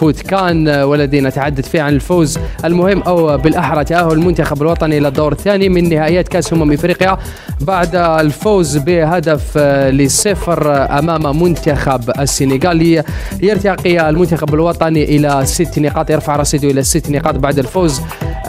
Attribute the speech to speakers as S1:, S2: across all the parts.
S1: فوت. كان والذي نتحدث فيه عن الفوز المهم أو بالأحرى تاهل المنتخب الوطني إلى الدور الثاني من نهائيات كأس أمم إفريقيا بعد الفوز بهدف لصفر أمام منتخب السنغال. يرتقي المنتخب الوطني إلى ست نقاط يرفع رصيده إلى ست نقاط بعد الفوز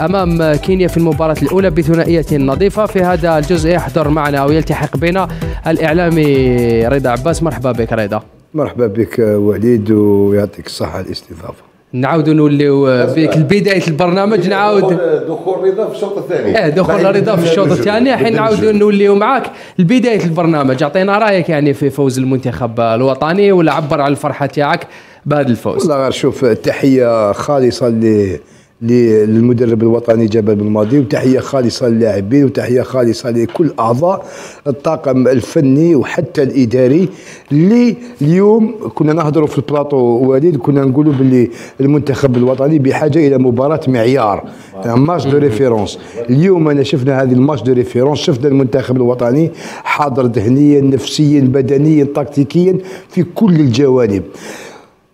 S1: أمام كينيا في المباراة الأولى بثنائية نظيفة. في هذا الجزء يحضر معنا أو يلتحق بنا الإعلامي رضا عباس. مرحبا بك رضا.
S2: مرحبا بك وليد ويعطيك الصحة على الاستضافة.
S1: نعاود نوليو فيك بداية البرنامج نعاود.
S3: دخول رضا في الشوط الثاني.
S1: آه دخول رضا في الشوط الثاني. الحين نعاود نوليو معاك لبداية البرنامج. أعطينا رأيك يعني في فوز المنتخب الوطني ولا عبر عن الفرحة تاعك بهذا الفوز؟
S2: والله غير شوف تحية خالصة ل للمدرب الوطني جبل بن ماضي وتحية خالصة للاعبين وتحية خالصة لكل أعضاء الطاقم الفني وحتى الإداري. اللي اليوم كنا نهضروا في البلاطو وليد كنا نقولوا باللي المنتخب الوطني بحاجة إلى مباراة معيار match de référence اليوم أنا شفنا هذه ال match de référence شفنا المنتخب الوطني حاضر ذهنيا نفسيا بدنيا تكتيكيا في كل الجوانب.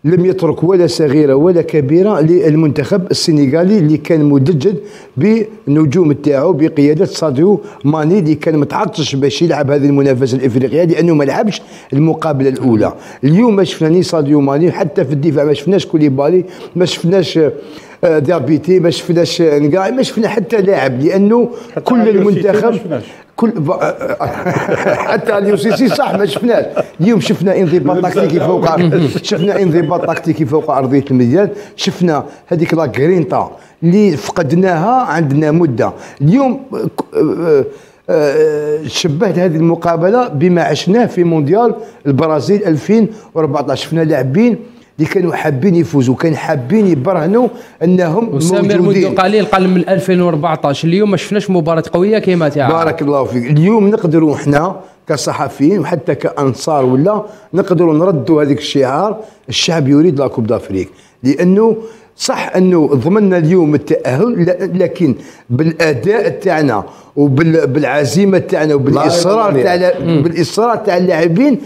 S2: لم يترك ولا صغيرة ولا كبيرة للمنتخب السنغالي اللي كان مدجج بالنجوم تاعو بقيادة ساديو ماني اللي كان متعطش باش يلعب هذه المنافسة الإفريقية لأنه ما لعبش المقابلة الأولى. اليوم ما شفنا ني ساديو ماني حتى في الدفاع ما شفناش كوليبالي ما شفناش ديابيتي ما شفناش نقاع ما شفنا حتى لاعب لأنه كل المنتخب كل حتى اليوسيسي صح ما شفناش. اليوم شفنا انضباط تكتيكي فوق شفنا انضباط تكتيكي فوق ارضيه الميدان. شفنا هذيك لا جرينتا اللي فقدناها عندنا مدة. اليوم آه، آه، شبهت هذه المقابلة بما عشناه في مونديال البرازيل 2014 شفنا لاعبين اللي كانوا حابين يفوزوا كانوا حابين يبرهنوا أنهم
S1: وسامر منذ قليل قال من 2014 اليوم ما شفناش مباراة قوية كما تاع
S2: بارك الله فيك. اليوم نقدروا إحنا كصحفيين وحتى كأنصار ولا نقدروا نردوا هذيك الشعار الشعب يريد la coupe d'Afrique لأنه صح أنه ضمننا اليوم التأهل لكن بالأداء تاعنا وبالعزيمه تاعنا وبالإصرار تاع بالإصرار تاع اللاعبين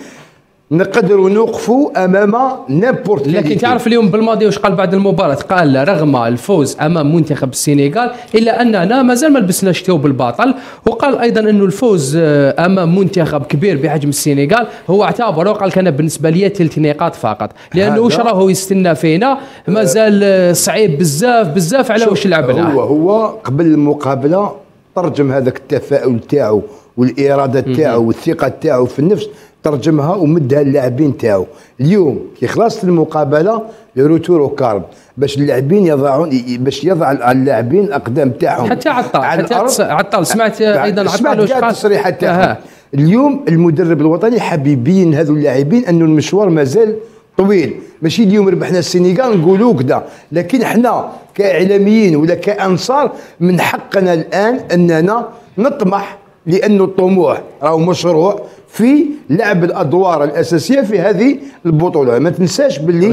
S2: نقدروا نوقفوا أمام n'importe
S1: لكن تعرف اليوم بلماضي واش قال بعد المباراة؟ قال رغم الفوز أمام منتخب السنغال إلا أننا ما زال ما لبسناش ثوب البطل وقال أيضا انه الفوز آه، أمام منتخب كبير بحجم السنغال هو اعتبره قال كان بالنسبة لي ثلاث نقاط فقط. لأنه واش راهو يستنى فينا؟ ما زال آه، صعيب بزاف بزاف على واش لعبنا
S2: هو هو قبل المقابلة ترجم هذاك التفاؤل تاعو والإرادة تاعو والثقة تاعو في النفس. ترجمها ومدها للاعبين تاعو. اليوم كي خلصت المقابلة retour كارب باش اللاعبين يضعون باش يضع اللاعبين الأقدام تاعهم
S1: حتى عطال حتى عطال سمعت أيضا
S2: عطال واش قال؟ التصريحات تاعهم. اليوم المدرب الوطني حاب يبين هذو اللاعبين انه المشوار مازال طويل. ماشي اليوم ربحنا السنغال نقولوا كذا لكن إحنا كإعلاميين ولا كأنصار من حقنا الآن أننا نطمح لأنه الطموح راهو مشروع. في لعب الأدوار الأساسية في هذه البطولة. ما تنساش باللي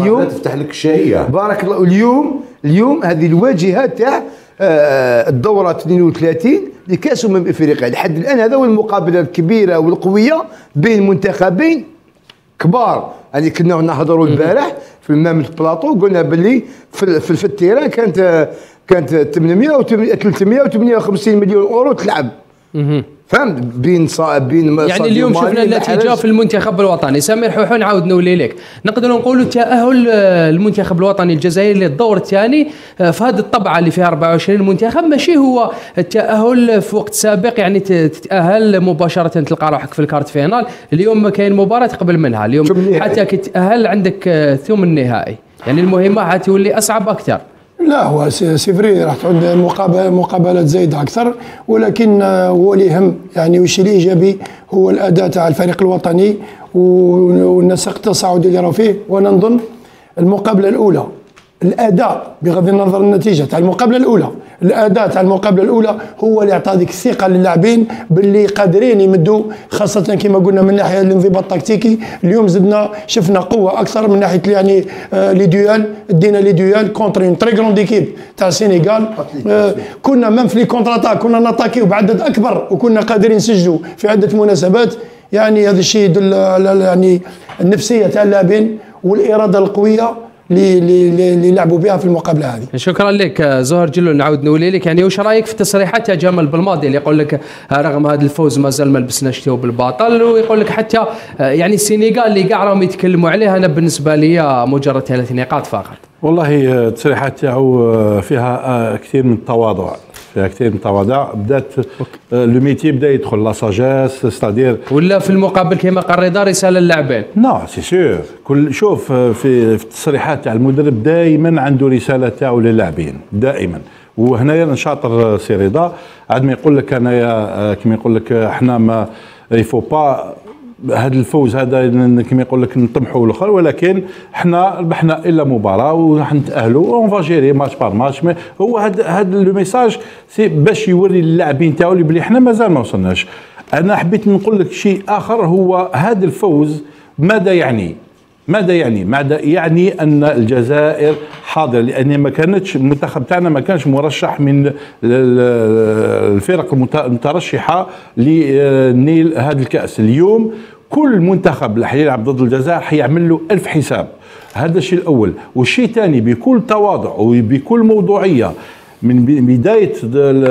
S3: اليوم تفتح لك الشهيه
S2: بارك الله اليوم اليوم هذه الواجهة تاع آه، الدورة 32 لكأس أمم إفريقيا. لحد الآن هذا هو المقابلة الكبيرة والقوية بين منتخبين كبار. يعني كنا نهضروا البارح في المام البلاطو قلنا باللي في, في, في التيران كانت كانت 800 و 358 مليون أورو تلعب. فهمت؟ بين صائب بين
S1: يعني اليوم شفنا النتيجة في المنتخب الوطني. سمير حوحو نعاود نولي لك. نقدر نقولوا تأهل آه، المنتخب الوطني الجزائري للدور الثاني آه، في هذه الطبعة اللي فيها 24 منتخب ماشي هو التأهل في وقت سابق يعني تتأهل مباشرة تلقى روحك في ال quart finale. اليوم كاين مباراة قبل منها. اليوم حتى كي تأهل عندك آه، ثمن النهائي. يعني المهمة حتولي أصعب أكثر.
S4: لا هو c'est vrai راح تعود مقابلات زايدة أكثر ولكن هو اللي يهم يعني وش الإيجابي هو الأداء تاع الفريق الوطني والنسق التصاعدي اللي راه فيه وأنا نظن المقابلة الأولى. الأداء بغض النظر النتيجة تاع المقابلة الأولى. الأداء تاع المقابلة الأولى هو اللي عطى ديك الثقة للاعبين باللي قادرين يمدوا خاصة كما قلنا من ناحية الانضباط التكتيكي. اليوم زدنا شفنا قوة أكثر من ناحية يعني آه les duels دينا les duels contre une très grande équipe تاع السينيغال آه كنا même في les contres كنا ناتاكيو بعدد أكبر وكنا قادرين نسجلوا في عدة مناسبات. يعني هذا الشيء يدل على يعني النفسية تاع اللاعبين والإرادة القوية. اللي اللي اللي لعبوا بها في المقابلة هذه.
S1: شكرا لك آه، زهر جلو نعود نولي لك. يعني وش رأيك في تصريحات يا جمال بالماضي اللي يقول لك آه، رغم هذا الفوز ما زال ملبس نشته بالباطل ويقول لك حتى آه، يعني السنغال اللي قاعدهم يتكلموا عليها أنا بالنسبة لي مجرد ثلاث نقاط فقط.
S5: والله التصريحات تاعو فيها كثير من التواضع. فيها كثير من التواضع بدات آه، لو ميتي بدأ يدخل لا ساجيس ستادير
S1: ولا في المقابل كما قال رضا رسالة للاعبين؟
S5: نو سي سور كل شوف آه، في في التصريحات تاع المدرب دائما عنده رسالة تاعو للاعبين دائما وهنايا نشاطر سي رضا. عاد ما يقول لك انايا آه، كما يقول لك آه، إحنا ما يفو با هذا الفوز هذا كما يقول لك نطمحوا الآخر ولكن إحنا ربحنا الا مباراة وراح نتأهلوا. on va gérer match par match هو هذا هذا le message c'est باش يوري للاعبين تاعو بلي إحنا مازال ما وصلناش. أنا حبيت نقول لك شيء آخر هو هذا الفوز ماذا يعني؟ ماذا يعني؟ ماذا يعني أن الجزائر حاضره لأن ما كانتش المنتخب تاعنا ما كانش مرشح من ال- ال- الفرق المت- المترشحة لنيل هذا الكأس. اليوم كل منتخب اللي حيلعب ضد الجزائر حيعمل له ألف حساب. هذا الشيء الأول. والشيء الثاني بكل تواضع وبكل موضوعية من ب- بداية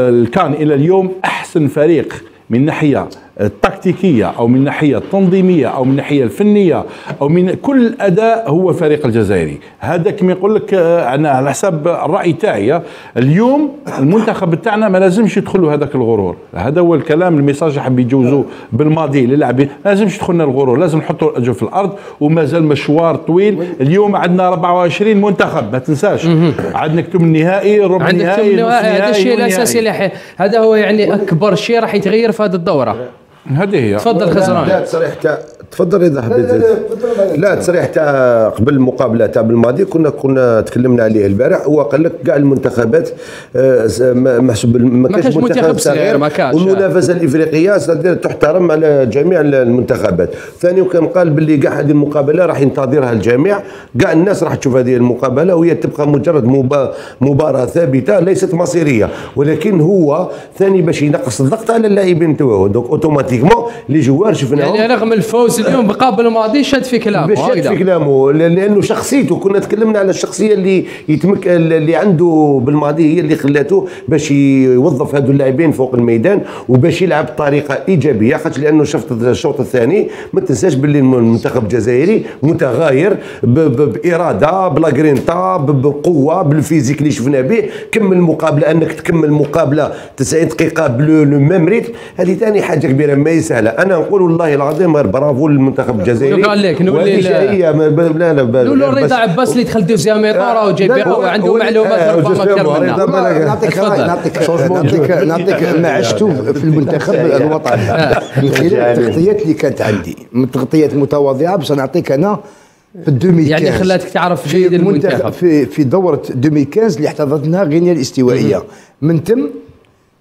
S5: الكان إلى اليوم أحسن فريق من ناحية التكتيكية أو من ناحية التنظيمية أو من ناحية الفنية أو من كل الاداء هو فريق الجزائري. هذا كما يقول لك آه، أنا على حسب الرأي تاعي آه، اليوم المنتخب تاعنا ما لازمش يدخل له هذاك الغرور. هذا هو الكلام الميساج اللي حاب يجوزوه بالماضي للاعبين. ما لازمش يدخلنا الغرور لازم نحطوا الأجر في الأرض ومازال مشوار طويل. اليوم عندنا 24 منتخب ما تنساش. عندنا نكتب النهائي ربع
S1: عندك
S5: نهائي
S1: تم-
S5: نص
S1: هذا الشيء حي- هذا هو يعني أكبر شيء راح يتغير في هذه الدورة.
S5: هذه هي.
S1: تفضل
S3: لا
S1: خزران.
S3: تصريح تاع تفضل إذا حبيت. لا تصريح تاع قبل المقابلة تاع بالماضي كنا كنا تكلمنا عليه البارح. هو قال لك كاع المنتخبات آه، س- ما محسوب ما
S1: كانش منتخب صغير، ما كانش.
S3: والمنافسة الإفريقية تحترم على جميع المنتخبات. ثاني وكان قال باللي كاع هذه المقابلة راح ينتظرها الجميع. كاع الناس راح تشوف هذه المقابلة وهي تبقى مجرد مبا- مباراة ثابتة ليست مصيرية. ولكن هو ثاني باش ينقص الضغط على اللاعبين تاعو. donc automatiquement les joueurs شفناهم.
S1: يعني رغم الفوز اليوم مقابل الماضي شد في كلامه
S3: يد في. كلامه لأنه شخصيته كنا تكلمنا على الشخصية اللي يتمك اللي عنده بلماضي هي اللي خلاته باش يوظف هذو اللاعبين فوق الميدان وباش يلعب بطريقة إيجابية خاطر لأنه شفت الشوط الثاني ما تنساش باللي المنتخب الجزائري متغاير بإرادة بلا جرينتا بقوة بال physique اللي شفنا به كمل المقابله أنك تكمل مقابلة 90 دقيقة ب le le même rythme. هذه ثاني حاجة كبيرة ما هي سهله أنا نقول والله العظيم برافو للمنتخب الجزائري.
S1: شكرا لك. نولي
S3: لا لا ب-
S1: لولو
S3: بس-
S1: رضا عباس اللي دخل deuxième اطاره وجاي
S3: لا،
S1: بها
S3: هو-
S1: وعنده
S3: هو-
S1: معلومات
S3: آه،
S1: ربما
S3: أكثر
S1: منا.
S2: نعطيك. نعطيك نعطيك نعطيك ما عشته في المنتخب الوطني من خلال التغطيات اللي كانت عندي من تغطيات متواضعة بس نعطيك أنا في 2015
S1: يعني خلاتك تعرف جيد المنتخب.
S2: في في دورة 2015 اللي احتضنتها غينيا الاستوائية. من تم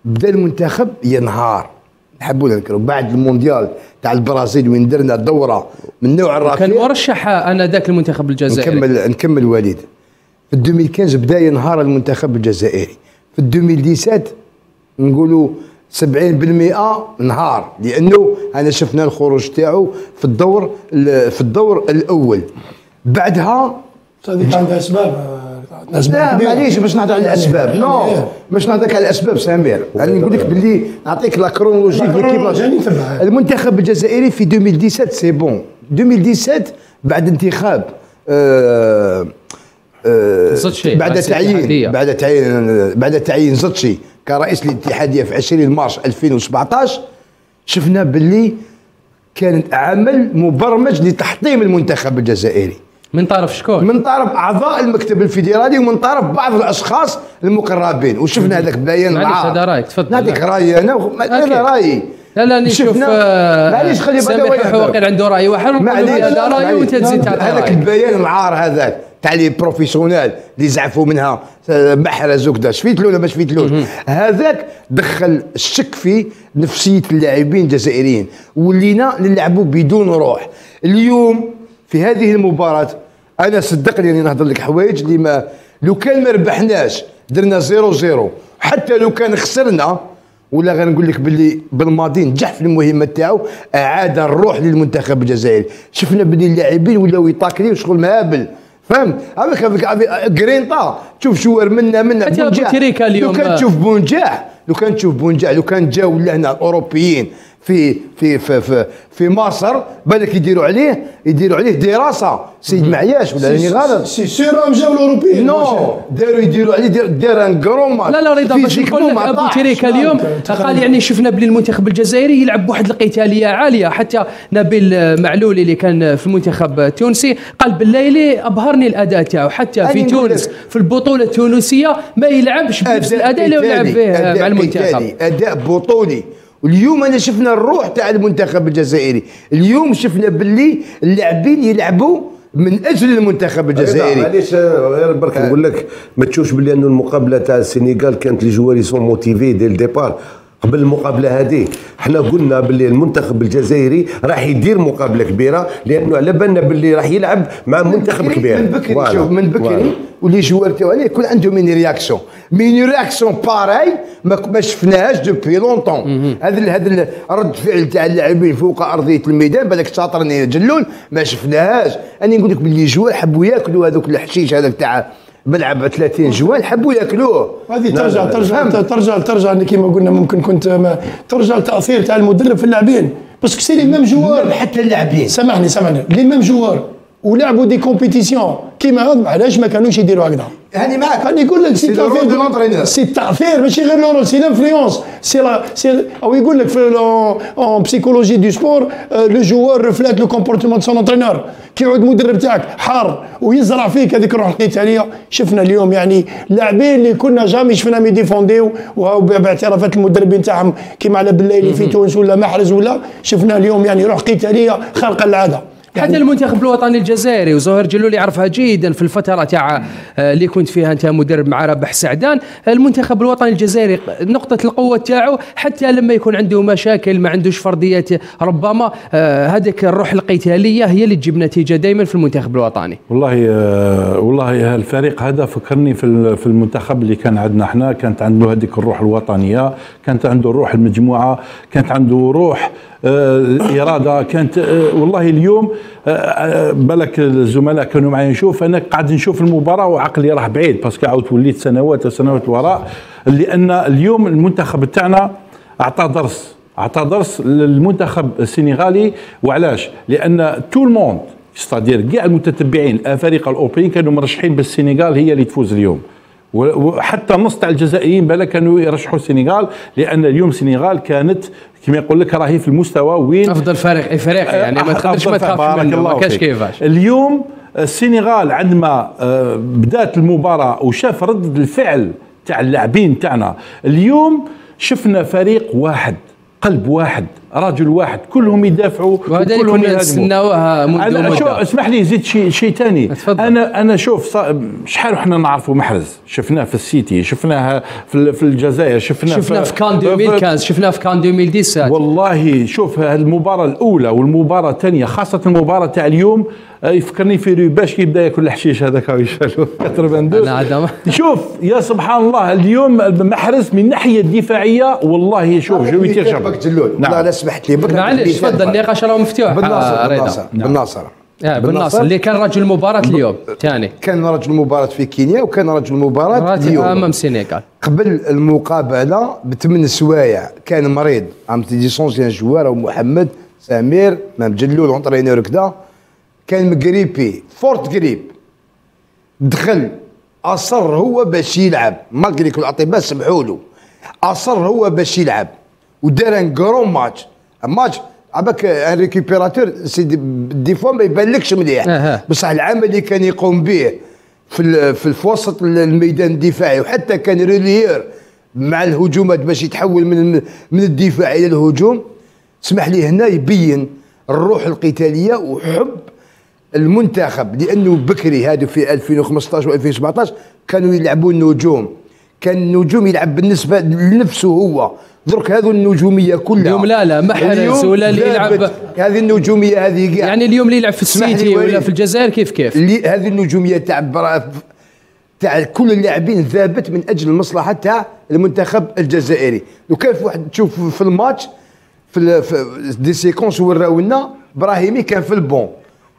S2: بدا المنتخب ينهار. نحبوا نذكروا بعد المونديال تاع البرازيل وين درنا دورة من نوع
S1: كان
S2: الرفيع
S1: مرشح أنا ذاك المنتخب الجزائري.
S2: نكمل نكمل وليد. في 2015 بدا ينهار المنتخب الجزائري. في 2017 نقولوا 70% نهار لأنه أنا شفنا الخروج تاعو في الدور ال- في الدور الأول. بعدها
S4: هذيك آه، عندها أسباب.
S2: لا. معليش باش نهضر على الأسباب. non باش نهضرك على الأسباب سمير أنا نقول لك باللي نعطيك la
S4: chronologie.
S2: المنتخب الجزائري في 2017 c'est bon. 2017 بعد انتخاب آه آه
S1: زطشي،
S2: بعد تعيين. بعد تعيين بعد تعيين زطشي كرئيس الاتحادية في 20 مارس 2017 شفنا باللي كان عمل مبرمج لتحطيم المنتخب الجزائري.
S1: من طرف شكون؟
S2: من طرف أعضاء المكتب الفيدرالي ومن طرف بعض الأشخاص المقربين. وشفنا هذاك بيان العار.
S1: هذا رأيك، تفضل.
S2: نعطيك رأيي
S1: أنا.
S2: هذا رأيي.
S1: لا لا نشوف آه،
S2: معليش خلي
S1: سامح حواقر عنده راي واحد هذا راي
S2: معليش.
S1: وأنت تزيد
S2: هذاك
S1: رأيك.
S2: البيان العار هذاك تاع les professionnels اللي زعفوا منها آه، محرز وكذا شفيت له ولا ما شفيت له؟ هذاك دخل الشك في نفسية اللاعبين الجزائريين. ولينا نلعبوا بدون روح. اليوم في هذه المباراة أنا صدقني أني نهضر لك حوايج اللي ما لو كان ما ربحناش درنا zéro zéro. حتى لو كان خسرنا ولا غنقول لك باللي بالماضي نجح في المهمة تاعو أعاد الروح للمنتخب الجزائري. شفنا باللي اللاعبين ولاو يطاكليو شغل مهابل فهمت؟ هذاك جرينتا تشوف شوار منا منا بونجاح. لو كان تشوف بونجاح لو كان تشوف بونجاح لو كان جاو لهنا الأوروبيين في في في في, في مصر بالك يديروا عليه يديروا عليه دراسة. سيد معياش ولا راني غلط
S4: c'est sûr راهم جاو الأوروبيين.
S2: non. داروا يديروا عليه دار- دار un gros match
S1: لا لا رضا باش نقول لك أبو تريكا اليوم قال يعني شفنا بلي المنتخب الجزائري يلعب بواحد القتاليه عالية. حتى نبيل معلول اللي كان في المنتخب التونسي قال بلايلي أبهرني الأداء تاعو. حتى في تونس. في البطولة التونسية ما يلعبش بنفس الأداء اللي يلعب به مع المنتخب.
S2: أداء بطولي. واليوم أنا شفنا الروح تاع المنتخب الجزائري. اليوم شفنا باللي اللاعبين يلعبوا من أجل المنتخب الجزائري.
S3: معليش آه، غير برك نقول لك ما تشوفش باللي أنه المقابلة تاع السنغال كانت les joueurs ils sont motivés dès le départ قبل المقابله هذه. حنا قلنا باللي المنتخب الجزائري راح يدير مقابلة كبيرة لأنه على بالنا باللي راح يلعب مع منتخب كبير.
S2: من بكري. شوف من. بكري و les joueurs تاعو عليه يكون عنده une réaction. une réaction pareille ما, شفناهاش depuis longtemps هذا هذا ال- رد فعل تاع اللاعبين فوق أرضية الميدان بالك شاطرني جلول ما شفناهاش. أنا نقول لك باللي les joueurs حبوا ياكلوا هذوك الحشيش هذاك تاع ملعب 30 جوان حبوا يأكلوه.
S4: هذه ترجع ترجع. ترجع ترجع كيما قلنا ممكن كنت ما ترجع التاثير تاع المدرب في اللاعبين. parce que c'est les mêmes joueurs
S2: حتى اللاعبين.
S4: سامحني سامحني. les mêmes joueurs. ولعبوا des compétitions كيما هذا علاش ما كانوش يديروا هكذا؟
S2: هاني معك
S4: هاني يقول لك
S2: c'est
S4: c'est
S2: le rôle de l'entraîneur
S4: c'est التاثير ماشي غير le c'est l'influence c'est la c'est أو يقول لك في en psychologie du sport le joueur reflète le comportement de son entraîneur كي يعود مدرب تاعك حار ويزرع فيك هذيك الروح القتالية. شفنا اليوم يعني لاعبين اللي كنا jamais شفناهم يديفونديو وهو باعترافات المدربين تاعهم كيما على بلايلي في تونس ولا محرز ولا. شفنا اليوم يعني روح قتالية خارقة العادة.
S1: حتى المنتخب الوطني الجزائري وزهير جلول يعرفها جيدا في الفترة تاع آه، اللي كنت فيها أنت مدرب مع رابح سعدان. المنتخب الوطني الجزائري نقطة القوة تاعو حتى لما يكون عنده مشاكل ما عندوش فرديات ربما آه، هذيك الروح القتالية هي اللي تجيب نتيجة دائما في المنتخب الوطني.
S5: والله آه، والله الفريق هذا فكرني في ال- في المنتخب اللي كان عندنا إحنا كانت عنده هذيك الروح الوطنية كانت عنده روح المجموعة كانت عنده روح آه، الاراده كانت آه، والله اليوم آه، بالك الزملاء كانوا معي نشوف أنا قاعد نشوف المباراة وعقلي راح بعيد parce que عاود وليت سنوات وسنوات وراء لأن اليوم المنتخب تاعنا اعطى درس اعطى درس للمنتخب السنغالي وعلاش؟ لأن tout le monde c'est-à-dire كاع المتتبعين الافارقه الاوروبيين كانوا مرشحين بالسنغال هي اللي تفوز اليوم وحتى النص تاع الجزائريين بالك كانوا يرشحوا السنغال لأن اليوم السنغال كانت كما يقول لك راهي في المستوى وين؟
S1: أفضل فريق افريقيا يعني ما تقدرش ما تخافش منه ما كاش. كيفاش.
S5: اليوم السنغال عندما آه، بدات المباراة وشاف رد الفعل تاع اللاعبين تاعنا اليوم شفنا فريق واحد قلب واحد. رجل واحد كلهم يدافعوا
S1: وهذا اللي
S5: وكلهم
S1: كنا
S5: يهاجموا.
S1: نستناوها منذ مده
S5: اسمح لي زيد شيء شيء ثاني
S1: تفضل.
S5: أنا أنا شوف شحال وحنا نعرفوا محرز شفناه في السيتي شفناه في ال- في الجزائر شفناه
S1: شفنا في كان
S5: في-
S1: 2015 شفنا في كان 2017
S5: والله شوف هذه المباراة الأولى والمباراة الثانية خاصة المباراة تاع اليوم آه، يفكرني في ريباش كي يبدأ ياكل الحشيش هذاك ويشالو 82
S1: أنا عدم.
S5: شوف يا سبحان الله اليوم محرز من الناحية الدفاعية والله شوف جو
S2: اللي
S5: يتيشر
S2: كاتبك جلول
S5: نعم.
S2: سمحت لي بك
S1: معلش تفضل النقاش راه مفتوح.
S2: بالناصر
S1: آه، رضا.
S2: بالناصر بالناصر.
S1: آه، بالناصر اللي كان رجل المباراة اليوم ثاني.
S2: كان رجل مباراة في كينيا وكان رجل مباراة
S1: مباراة
S2: اليوم
S1: أمام السنغال
S2: قبل المقابلة بثمان سوايع كان مريض. عم تجي سونسيان جوار محمد سمير مام جلول اونترينور كذا كان مقريبي فورت قريب. دخل أصر هو باش يلعب. مالغري كل الاطباء سمحوا له. أصر هو باش يلعب. ودار ان كرون ماتش. ماتش عباك ان ريكيبيراتور سيدي دي فوا ما يبانلكش مليح. بصح العمل اللي كان يقوم به في في وسط الميدان الدفاعي وحتى كان ريليير مع الهجومات باش يتحول من من الدفاع إلى الهجوم اسمح لي هنا يبين الروح القتاليه وحب المنتخب لأنه بكري هادو في 2015 و2017 كانوا يلعبون نجوم كان النجوم يلعب بالنسبة لنفسه هو. درك هذو النجومية كلها.
S1: اليوم لا لا، محرز
S2: اليوم
S1: ولا اللي يلعب-
S2: هذه النجومية هذه كاع.
S1: يعني اليوم اللي يلعب في السيتي ولا. في الجزائر كيف كيف؟
S2: هذه النجومية تاع تاع كل اللاعبين ذابت من أجل المصلحه تاع المنتخب الجزائري. لو كان في واحد تشوف في الماتش في, في des séquences وراو لنا إبراهيمي كان في البون.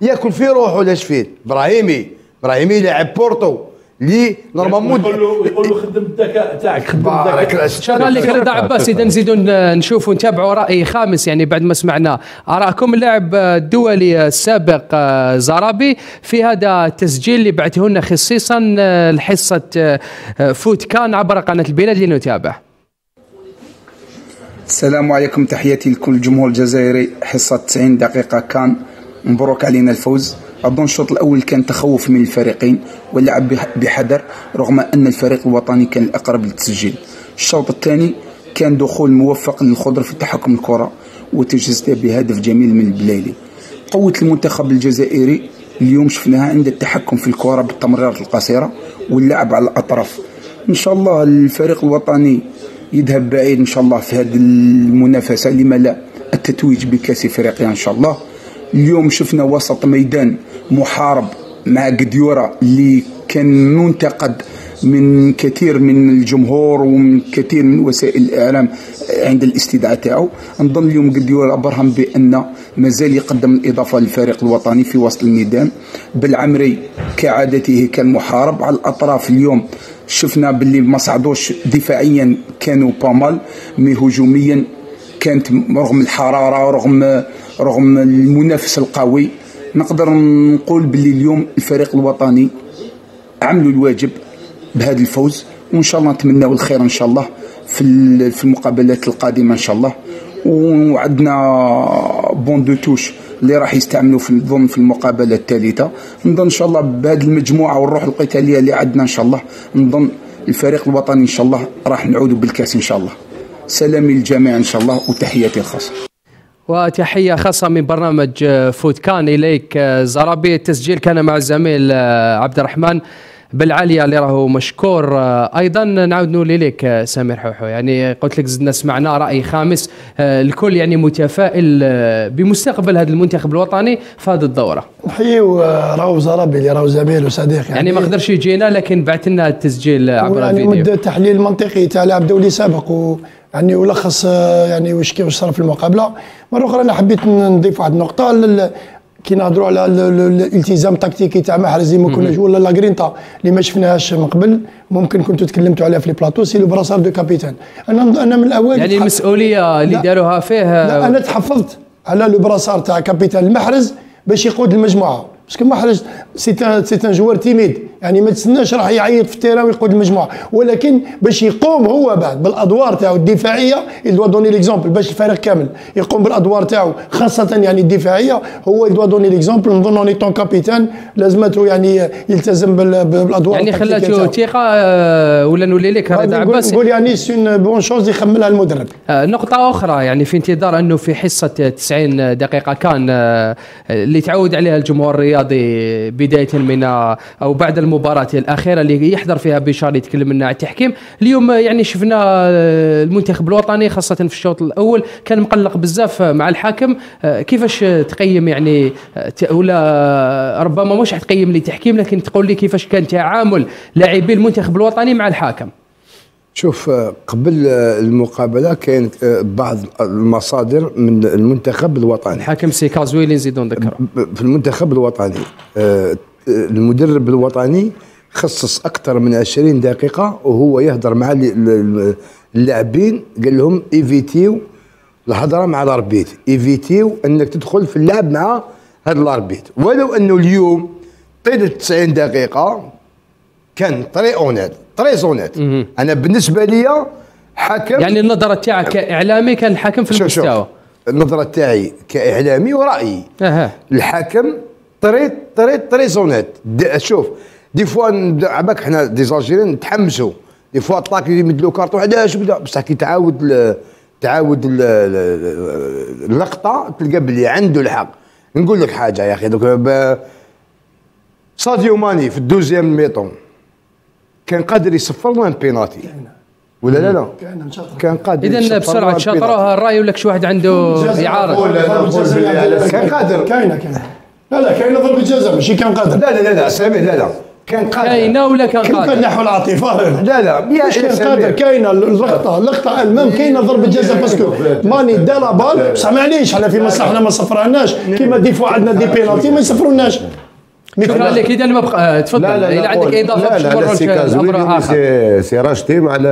S2: ياكل في روحه لاش فيه؟ إبراهيمي. إبراهيمي لاعب بورتو. اللي normalement
S5: يقول له يقول له خدم الذكاء تاعك خدم الذكاء.
S2: الله
S1: لك رضا عباس. إذا نزيدوا نشوفوا نتابعوا رأي خامس يعني بعد ما سمعنا آرائكم. اللاعب الدولي السابق زرابي في هذا التسجيل اللي بعته لنا خصيصا لحصة فوت كان عبر قناة البلاد لنتابع.
S6: السلام عليكم. تحياتي لكل الجمهور الجزائري. حصة 90 دقيقة. كان مبروك علينا الفوز. أظن الشوط الأول كان تخوف من الفريقين واللعب بح- بحذر رغم أن الفريق الوطني كان الأقرب للتسجيل. الشوط الثاني كان دخول موفق للخضر في تحكم الكرة وتجسدها بهدف جميل من البلايلي قوة المنتخب الجزائري اليوم شفناها عند التحكم في الكرة بالتمريرات القصيرة واللعب على الأطراف. إن شاء الله الفريق الوطني يذهب بعيد إن شاء الله في هذه المنافسة لما لا التتويج بكأس افريقيا إن شاء الله. اليوم شفنا وسط ميدان محارب مع قديورة اللي كان منتقد من كثير من الجمهور ومن كثير من وسائل الإعلام عند الاستدعاء تاعو. نظن اليوم قديورة برهم بأن مازال يقدم الإضافة للفريق الوطني في وسط الميدان. بالعمري كعادته كان محارب على الأطراف اليوم شفنا باللي ما صعدوش دفاعيا كانوا بامال مي هجوميا كانت رغم الحرارة رغم رغم المنافس القوي نقدر نقول باللي اليوم الفريق الوطني عملوا الواجب بهذا الفوز وإن شاء الله نتمناو الخير إن شاء الله في في المقابلات القادمة إن شاء الله. وعندنا banc de touche اللي راح يستعملوا في نظن في المقابلة الثالثة. نظن إن شاء الله بهذه المجموعة والروح القتالية اللي عندنا إن شاء الله نظن الفريق الوطني إن شاء الله راح نعودوا بالكأس إن شاء الله. سلامي للجميع إن شاء الله وتحياتي الخاصة.
S1: وتحية خاصة من برنامج آه، فوت كان إليك آه، زرابي. التسجيل كان مع الزميل آه، عبد الرحمن بالعالية اللي راهو مشكور أيضا نعود نقول إليك سمير حوحو. يعني قلت لك زدنا سمعنا رأي خامس الكل يعني متفائل بمستقبل هذا المنتخب الوطني في هذه الدورة
S4: نحييو راهو زرابي اللي راهو زميل وصديق.
S1: يعني ما قدرش يجينا لكن بعت لنا التسجيل عبر
S4: يعني
S1: الفيديو.
S4: مد تحليل منطقي تاع لاعب دولي سابق و يعني ولخص آه، يعني واش كيف صار في المقابلة. مرة أخرى أنا حبيت نضيف واحد النقطة كي نهضروا على ال- ال- الالتزام التكتيكي تاع محرز اللي ما كناش ولا لا جرينتا اللي ما شفناهاش من قبل ممكن كنتوا تكلمتوا عليها في les plateaux c'est le brassard de capitaine. أنا أنا من الاوائل
S1: يعني المسؤولية اللي
S4: لا.
S1: داروها فيه
S4: لا
S1: آه،
S4: أنا تحفظت على le brassard تاع capitaine المحرز باش يقود المجموعة. parce que محرز c'est un c'est un joueur timide يعني ما تستناش راح يعيط في ال terrain ويقود المجموعة. ولكن باش يقوم هو بعد بالأدوار تاعو الدفاعية il doit donner l'exemple باش الفريق كامل يقوم بالأدوار تاعو خاصة يعني الدفاعية. هو il doit donner l'exemple نظن en étant capitaine لازمته يعني يلتزم بال- بالأدوار
S1: يعني خلاته. ثقة آه، ولا نولي لك
S4: نقول
S1: عباس؟
S4: نقول يعني c'est une bonne chose يخملها المدرب.
S1: آه، نقطة أخرى يعني في انتظار أنه في حصة 90 دقيقة كان آه، اللي تعود عليها الجمهور الرياضي بداية من أو بعد المباراة الأخيرة اللي يحضر فيها بشار يتكلم لنا على التحكيم. اليوم يعني شفنا آه، المنتخب الوطني خاصة في الشوط الأول كان مقلق بزاف آه، مع الحاكم. آه، كيفاش تقيم يعني ولا ربما مش حتقيم لي تحكيم لكن تقول لي كيفاش كان تعامل لاعبي المنتخب الوطني مع الحاكم؟
S2: شوف آه، قبل آه، المقابلة كانت آه، بعض المصادر من المنتخب الوطني.
S1: الحاكم سي كازويلي نزيدو نذكره
S2: في المنتخب الوطني. المدرب الوطني خصص أكثر من 20 دقيقة وهو يهضر مع ال- ال- اللاعبين. قال لهم إيفيتيو الهضرة مع ال arbitre. إيفيتيو أنك تدخل في اللعب مع هذا ال arbitre. ولو أنه اليوم طيلة 90 دقيقة كان très honnête très honnête. أنا بالنسبة لي حكم
S1: يعني النظرة تاعك كإعلامي كان الحكم في
S2: شوف شوف
S1: المستوى.
S2: النظرة تاعي كإعلامي ورأيي.
S1: أها.
S2: الحكم très très très honnête. شوف des fois عباك حنا des Algériens نتحمسوا. des fois tac يمد له كارطون علاش بدأ؟ بصح كي تعاود تعاود ال- ال- اللقطة تلقى بلي عنده الحق. نقول لك حاجة يا أخي دوك ب- ساديو ماني في ال deuxième mi-temps كان قادر يصفر لنا بيناتي؟ ولا لا لا.
S4: كان
S2: قادر
S1: اذا
S2: يصفر بسرعة
S1: تشاطروها الراي ولا شي واحد عنده إعارة؟
S2: كان قادر.
S4: كاينة كاينة لا لا كاينة ضربه جزاء ماشي كان قادر.
S2: لا لا لا لا سامي لا لا. كان قادر.
S1: كاينة ولا كان
S4: كيف كان
S1: قادر؟
S4: نحو العاطفة؟
S2: لا لا
S4: مش كان قادر؟ كاينة اللقطة اللقطة المام كاينة ضربه جزاء باسكو ماني دا لا بال بصح معليش حنا في مصلحنا ما صفرناش كيما دي فوا عندنا دي بينالتي ما يصفروناش
S1: شكرا لك. اذا ما بقى آه، تفضل. إذا عندك
S3: قول.
S1: إضافة
S3: لا لا لا
S1: باش
S3: سي
S1: نمروا
S3: كازويلي
S1: لامر اخر
S3: سي- راشتيم على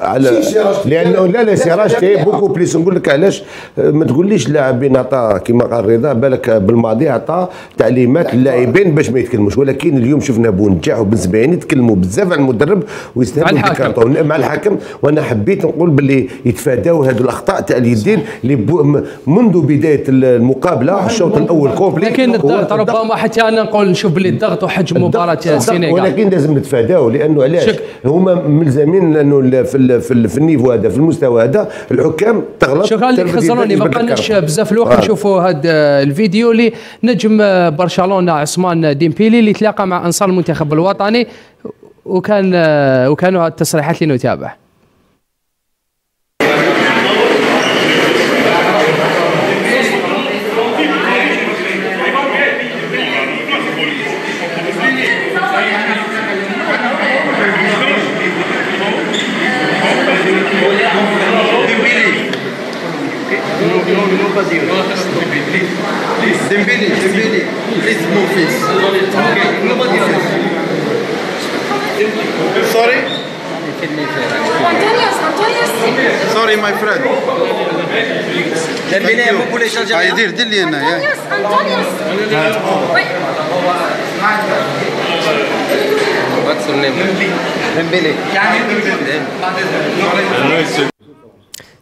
S3: على. لأنه لا لا سي راشتي بوكو بليس نقول لك علاش؟ ما تقوليش لاعبين عطى كما قال رضا بالك بالماضي عطى تعليمات للاعبين باش ما يتكلموش. ولكن اليوم شفنا بونجاح وبن سبعين يتكلموا بزاف على المدرب
S1: مع الحكم.
S3: الكارطون مع الحكم وأنا حبيت نقول باللي يتفاداوا هذو الأخطاء تاع اليدين اللي منذ بداية المقابلة الشوط الأول كومبلي
S1: لكن الضغط ربما حتى أنا نقول نشوف باللي الضغط وحجم
S3: مباراة
S1: السنغال
S3: ولكن لازم نتفاداو لأنه علاش؟ هما ملزمين لأنه في في, في النيفو هذا في المستوى هذا الحكام تغلط
S1: شكرا لك خسروني ما
S3: الكرت.
S1: بزاف الوقت
S3: آه.
S1: نشوفوا هذا الفيديو اللي نجم آه، برشلونة عثمان ديمبيلي اللي تلاقى مع أنصار المنتخب الوطني وكان آه، وكانوا التصريحات اللي نتابع
S7: move this. Okay, nobody else. Sorry? Sorry, my friend.
S8: ديمبلي beaucoup les Algériens.
S7: هيدير دير لي
S9: Antonios. Oui.
S8: What's your name? ديمبلي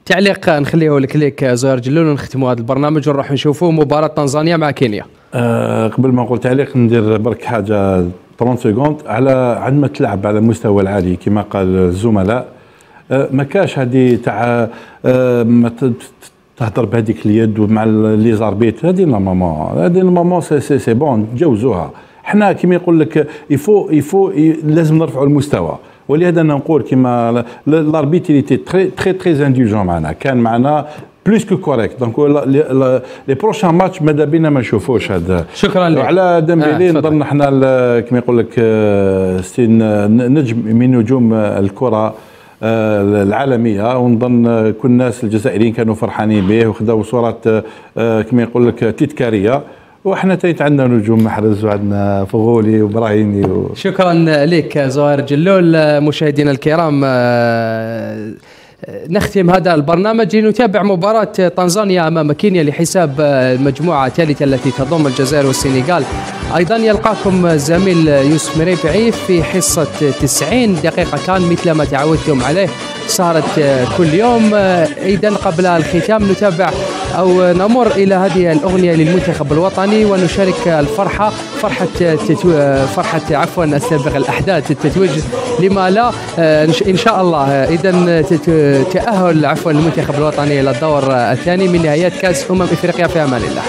S1: تعليق نخليه لك ليك زهير جلول ونختموا هذا البرنامج ونروح نشوفوا مباراه تنزانيا مع كينيا
S5: آه، قبل ما نقول تعليق ندير برك حاجة 30 secondes على عندما تلعب على المستوى العالي كما قال الزملاء. آه، ما كاش هذه تاع آه، ما تهضر بهذيك اليد ومع les arbitres. هذه normalement هذه normalement c'est c'est c'est bon تجاوزوها. حنا كما يقول لك يفو يفو لازم نرفعوا المستوى. ولهذا أنا نقول كما l'arbitre très très très indulgent معنا. كان معنا plus que correct donc les prochains matchs ماذا بينا ما نشوفوش هذا
S1: شكراً لك.
S5: وعلى
S1: آه،
S5: ديمبيلي
S1: تفضل.
S5: نظن إحنا كما يقول لك آه، ستين آه، نجم من نجوم آه، الكره آه، العالميه ونظن آه، كل الناس الجزائريين كانوا فرحانين به وخذوا صوره آه، آه، كما يقول لك تذكاريه وحنا تيت عندنا نجوم محرز وعندنا فغولي وابراهيمي و...
S1: شكرا لك زهير جلول مشاهدينا الكرام آه، نختم هذا البرنامج لنتابع مباراة تنزانيا أمام كينيا لحساب المجموعة الثالثة التي تضم الجزائر والسنغال. أيضا يلقاكم زميل يوسف مريفعي في حصة 90 دقيقة كان مثل ما تعودتم عليه. صارت كل يوم. إذا قبل الختام نتابع أو نمر إلى هذه الأغنية للمنتخب الوطني ونشارك الفرحة فرحة تتو... فرحة عفوا السابق الأحداث التتويج لما لا آه، إن شاء الله. آه، إذا تأهل عفوا المنتخب الوطني إلى الدور الثاني من نهايات كأس أمم إفريقيا في أمان الله.